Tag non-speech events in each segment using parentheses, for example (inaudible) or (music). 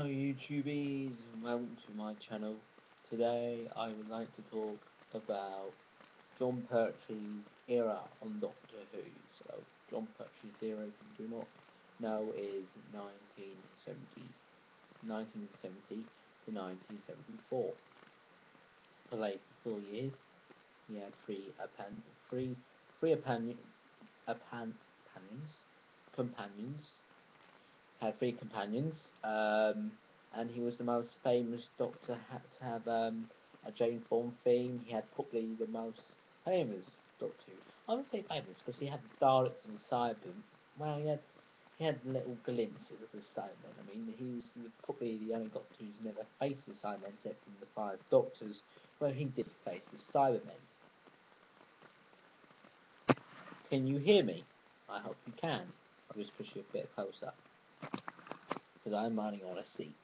Hello YouTubies, welcome to my channel. Today I would like to talk about Jon Pertwee's era on Doctor Who. So Jon Pertwee's era, if you do not know, is 1970, 1970 to 1974. For like four years, he had three appan three three appan appan companions had three companions, um, and he was the most famous Doctor had to have um, a James Bond theme. He had probably the most famous Doctor. I would say famous because he had the Daleks and the Cybermen. Well, he had he had little glimpses of the Cybermen. I mean, he was probably the only Doctor who's never faced the Cybermen except from the five Doctors, where he did face the Cybermen. Can you hear me? I hope you can. I'll just push you a bit closer because I'm running on a seat.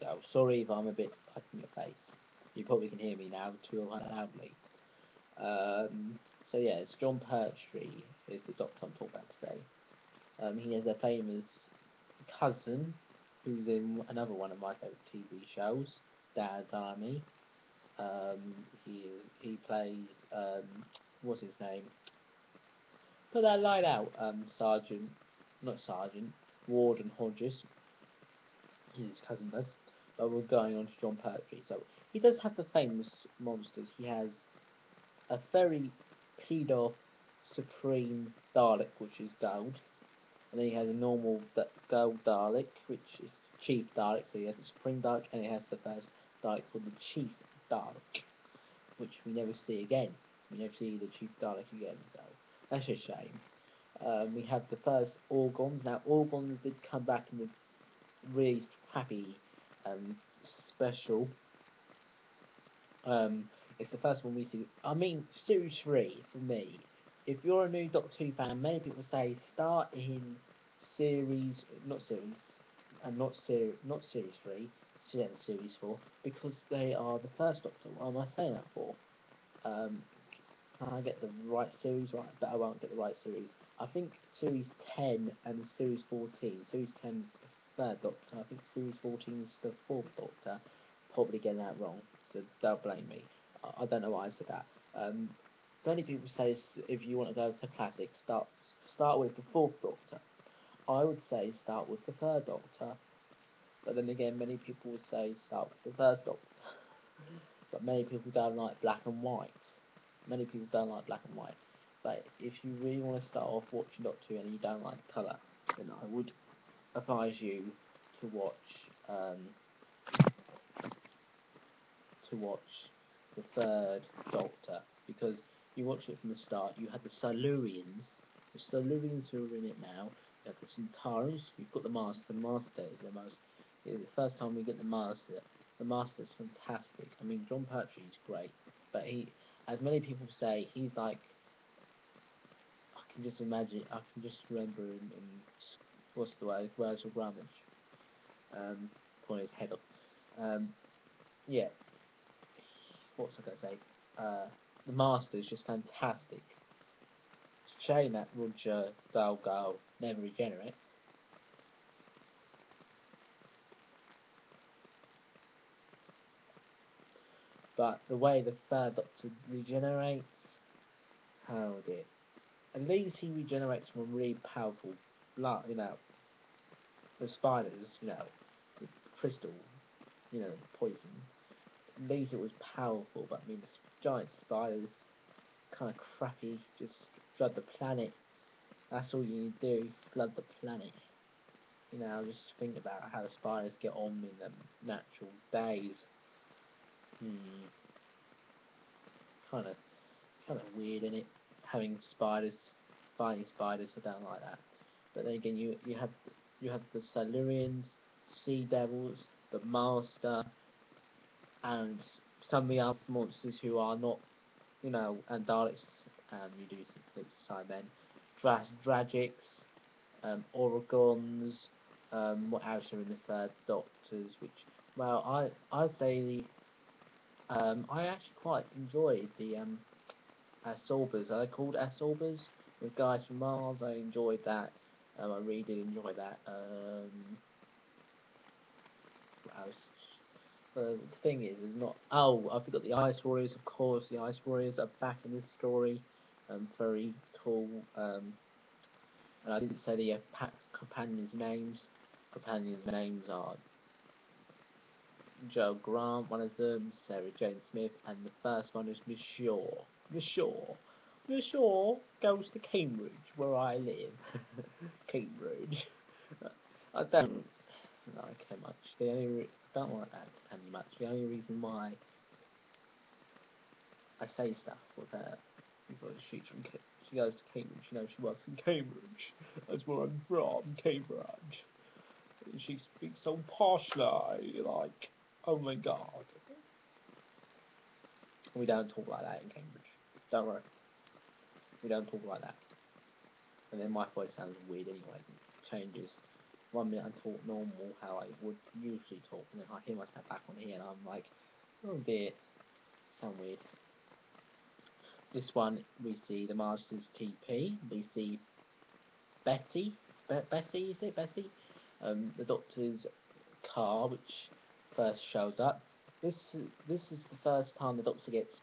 So sorry if I'm a bit cut in your face. You probably can hear me now too loudly. Um, so yeah, it's Jon Pertwee is the doctor I'm talking about today. Um, he has a famous cousin who's in another one of my favourite TV shows, Dad's Army. Um, he he plays um, what's his name? Put that light out, um, Sergeant, not Sergeant, Warden Hodges. His cousin does. But we're going on to Jon Pertwee. So he does have the famous monsters. He has a very peed off Supreme Dalek, which is gold. And then he has a normal gold Dalek, which is Chief Dalek. So he has a Supreme Dalek, and he has the first Dalek called the Chief Dalek, which we never see again. We never see the Chief Dalek again, so that's a shame. Um, we have the first Ogrons. Now, Ogrons did come back in the really crappy um, special. Um, it's the first one we see. I mean, Series 3, for me, if you're a new Doctor Who fan, many people say start in Series, not Series, and not Series, not Series 3, Series 4, because they are the first Doctor. What am I saying that for? Um, I get the right series right, but I won't get the right series. I think Series 10 and Series 14. Series 10 is the third Doctor. I think Series 14 is the fourth Doctor. Probably getting that wrong, so don't blame me. I, I don't know why I said that. Um, many people say if you want to go to classic, start start with the fourth Doctor. I would say start with the third Doctor. But then again, many people would say start with the first Doctor. (laughs) but many people don't like black and white many people don't like black and white. But if you really want to start off watching Doctor Who and you don't like colour, then I would advise you to watch um, to watch the third Doctor because you watch it from the start. You had the Silurians, the Silurians who are in it now. You have the Sontarans. You've got the Master. The Master is the most. It's the first time we get the Master. The Master is fantastic. I mean, Jon Pertwee is great, but he as many people say, he's like, can just imagine, I can just remember in, in what's the way, Virgil Grumman, um, pulling his head up. Um, yeah, what's I going to say? Uh, the Master is just fantastic. It's a shame that Roger Delgado never regenerates. But the way the third Doctor regenerates, how did? At least he regenerates from really powerful blood, you know, the spiders, you know, the crystal, you know, poison. It was powerful, but I mean, the giant spiders, kind of crappy, just flood the planet. That's all you need to do, flood the planet. You know, just think about how the spiders get on in the natural days. Hmm. Kind of, kind of weird, in it? Having spiders, fighting spiders. I don't like that. But then again, you you have you have the Silurians, Sea Devils, the Master, and some of the other monsters who are not, you know, and Daleks, and you do see Cybermen, Dra Dragics, um, Ogrons, um, what else are in the third Doctors, which, well, I, I'd say um, I actually quite enjoyed the um, Asorbers. Are they called Asorbers? With Guys from Mars, I enjoyed that. Um, I really did enjoy that. Um, the thing is, is not. Oh, I forgot the Ice Warriors. Of course, the Ice Warriors are back in this story. Um, very cool. Um, and I didn't say the uh, pa- companions' names. Companions' names are Jo Grant, one of them, Sarah Jane Smith, and the first one is Miss Shaw. Miss Shaw. Miss Shaw goes to Cambridge, where I live. (laughs) Cambridge. I don't like her much. The only re- I don't like that any much. The only reason why I say stuff with her because she's from Ca- she goes to Cambridge. You know, she works in Cambridge. That's where I'm from, Cambridge. And she speaks so poshly, like, oh my god. We don't talk like that in Cambridge. Don't worry. We don't talk like that. And then my voice sounds weird anyway. It changes. One minute I talk normal, how I would usually talk, and then I hear myself back on here, and I'm like, oh dear, sound weird. This one, we see the Master's TP. We see Betty. Be- Bessie, is it Bessie? Um, the Doctor's car, which first shows up. This this is the first time the Doctor gets